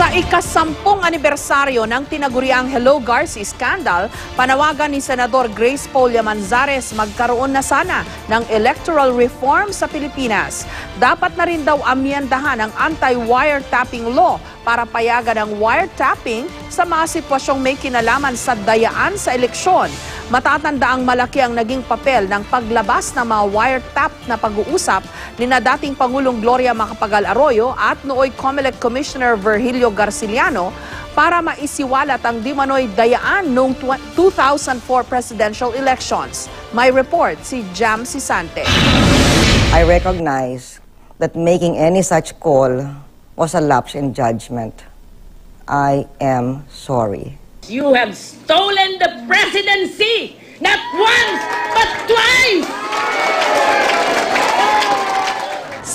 Sa ikasampung anibersaryo ng tinaguriang Hello Garci scandal, panawagan ni Senador Grace Polia Manzares magkaroon na sana ng electoral reform sa Pilipinas. Dapat na rin daw amyendahan ang anti-wiretapping law para payagan ang wiretapping sa mga sitwasyong may kinalaman sa dayaan sa eleksyon. Matatanda ang malaki ang naging papel ng paglabas ng mga wiretap na pag-uusap ni na dating Pangulong Gloria Macapagal Arroyo at nooy COMELEC Commissioner Virgilio Garciliano para maisiwalat ang di dayaan noong tw- 2004 presidential elections. May report si Jam Sisante. I recognize that making any such call was a lapse in judgment. I am sorry. You have stolen the presidency, not once, but twice!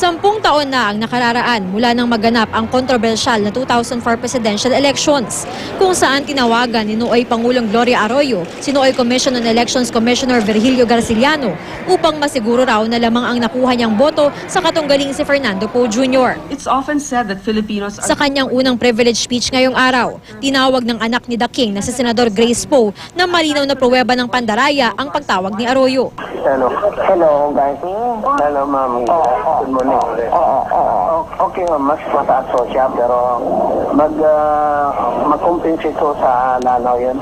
Sampung taon na ang nakararaan mula nang maganap ang kontrobersyal na 2004 presidential elections kung saan tinawagan ni Nooy Pangulong Gloria Arroyo si Nooy Commission on Elections Commissioner Virgilio Garciliano upang masiguro raw na lamang ang nakuha niyang boto sa katunggaling si Fernando Poe Jr. It's often said that Filipinos Sa are kanyang unang privilege speech ngayong araw, tinawag ng anak ni The King na si Senador Grace Poe na malinaw na pruweba ng pandaraya ang pagtawag ni Arroyo. Hello. Hello, guys. Hello, ma'am. Good morning. O- Okay, ma'am. Mas mataas po siya, pero mag, uh, mag-compensate po sa lanaw yun.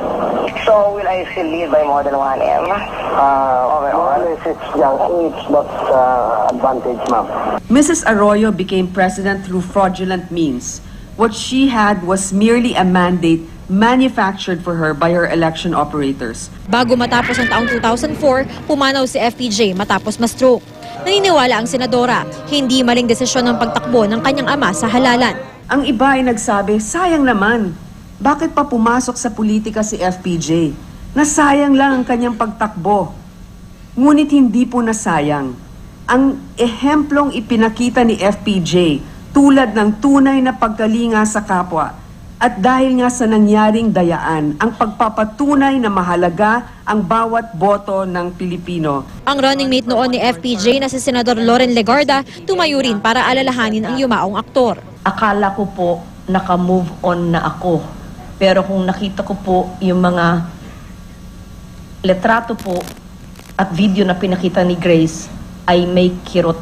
So, will I still lead by more than 1 M? Uh, okay, more or less, it's young age, but uh, advantage, ma'am. Mrs. Arroyo became president through fraudulent means. What she had was merely a mandate manufactured for her by her election operators. Bago matapos ang taong 2004, pumanaw si FPJ matapos ma-stroke. Naniniwala ang senadora, hindi maling desisyon ng pagtakbo ng kanyang ama sa halalan. Ang iba ay nagsabi, sayang naman. Bakit pa pumasok sa politika si FPJ? Nasayang lang ang kanyang pagtakbo. Ngunit hindi po nasayang. Ang ehemplong ipinakita ni FPJ tulad ng tunay na pagkalinga sa kapwa at dahil nga sa nangyaring dayaan, ang pagpapatunay na mahalaga ang bawat boto ng Pilipino. Ang running mate noon ni FPJ na si Senador Loren Legarda tumayo rin para alalahanin ang yumaong aktor. akala ko po naka-move on na ako. Pero kung nakita ko po yung mga letrato po at video na pinakita ni Grace, ay may kirot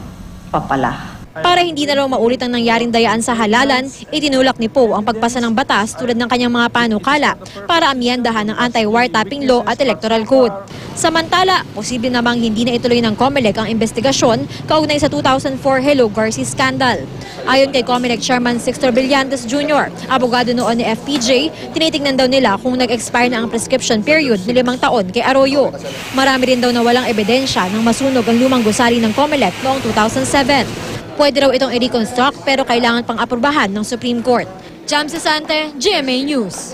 pa pala. Para hindi na raw maulit ang nangyaring dayaan sa halalan, itinulak ni Poe ang pagpasa ng batas tulad ng kanyang mga panukala para amyendahan ng anti-wiretapping law at electoral code. Samantala, posible namang hindi na ituloy ng COMELEC ang investigasyon kaugnay sa 2004 Hello Garci scandal. Ayon kay COMELEC Chairman Sixto Brillantes Jr., abogado noon ni FPJ, tinitingnan daw nila kung nag-expire na ang prescription period ni limang taon kay Arroyo. Marami rin daw na walang ebidensya nang masunog ang lumang gusali ng COMELEC noong 2007. Pwede raw itong i-reconstruct pero kailangan pang aprubahan ng Supreme Court. Jam Sasante, GMA News.